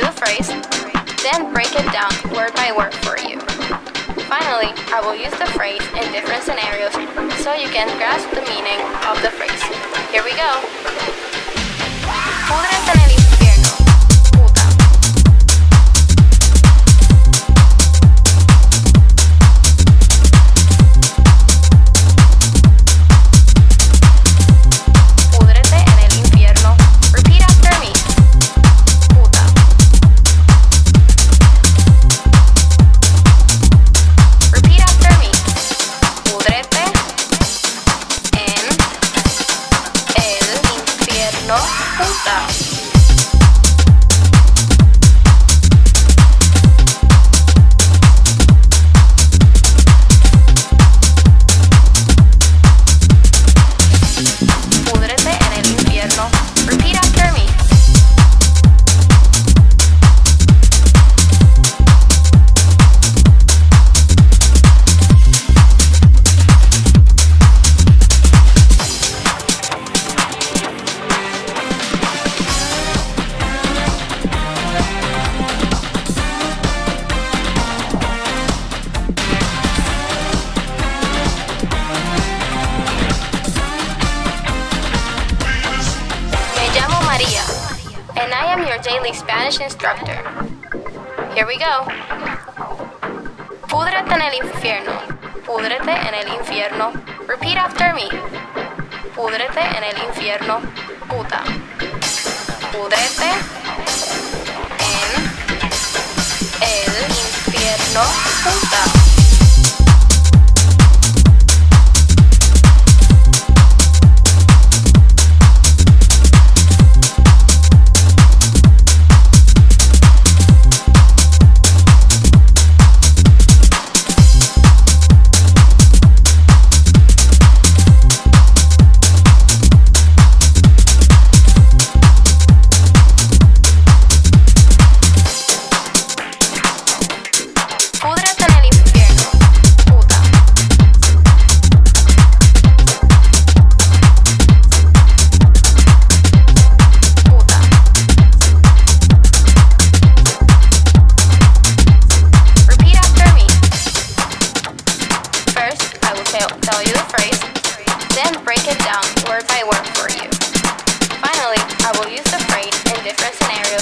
tell the phrase, then break it down word by word for you. Finally, I will use the phrase in different scenarios so you can grasp the meaning of the phrase. Here we go. contar. Spanish instructor. Here we go. Púdrete en el infierno. Púdrete en el infierno. Repeat after me. Púdrete en el infierno. Puta. Púdrete en el infierno. Puta. Tell, you the phrase, then break it down word by word for you. Finally, I will use the phrase in different scenarios